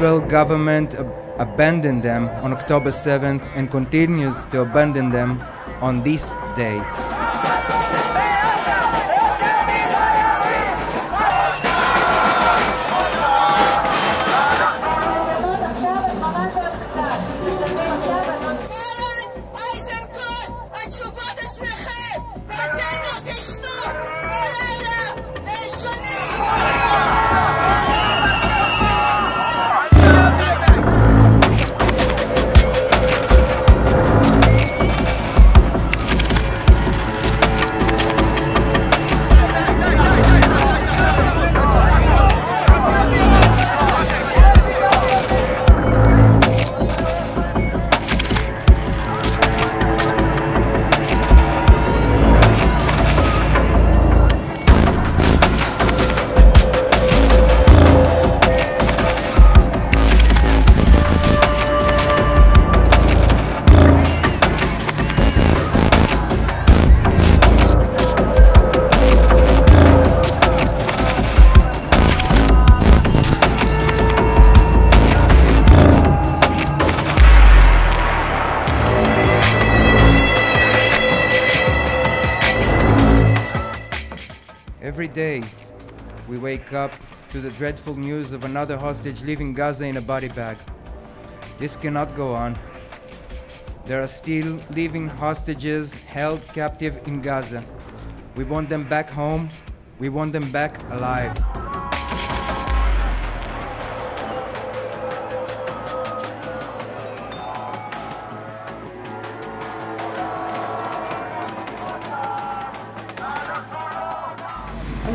Israel government ab- abandoned them on October 7th and continues to abandon them on this date. Every day, we wake up to the dreadful news of another hostage leaving Gaza in a body bag. This cannot go on. There are still living hostages held captive in Gaza. We want them back home. We want them back alive.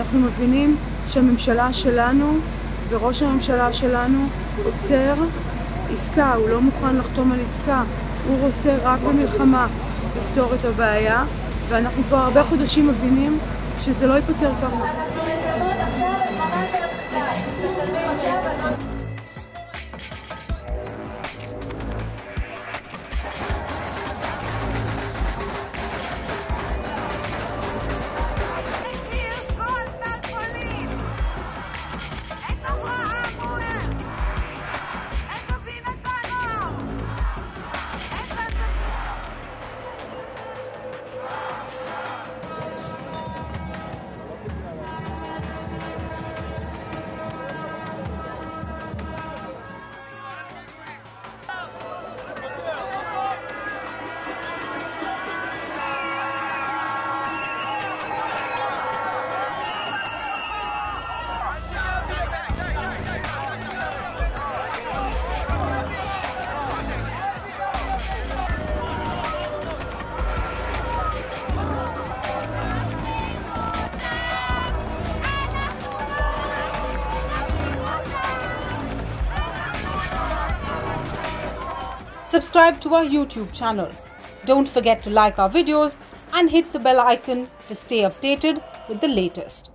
אנחנו מבינים שהממשלה שלנו וראש הממשלה שלנו עוצר עסקה, הוא לא מוכן לחתום על עסקה, הוא רוצה רק במלחמה לפתור את הבעיה ואנחנו כבר הרבה חודשים מבינים שזה לא ייפתר ככה. Subscribe to our YouTube channel. Don't forget to like our videos and hit the bell icon to stay updated with the latest.